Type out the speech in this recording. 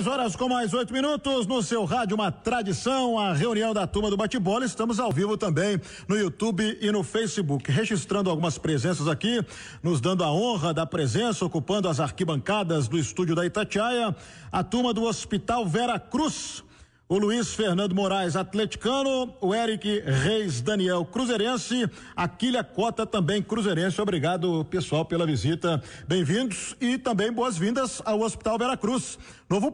10 horas com mais oito minutos no seu rádio, uma tradição, a reunião da turma do bate-bola. Estamos ao vivo também no YouTube e no Facebook, registrando algumas presenças aqui, nos dando a honra da presença, ocupando as arquibancadas do estúdio da Itatiaia, a turma do Hospital Vera Cruz o Luiz Fernando Moraes, atleticano, o Eric Reis Daniel, cruzeirense, a Cota também cruzeirense. Obrigado, pessoal, pela visita. Bem-vindos e também boas-vindas ao Hospital Vera Cruz Novo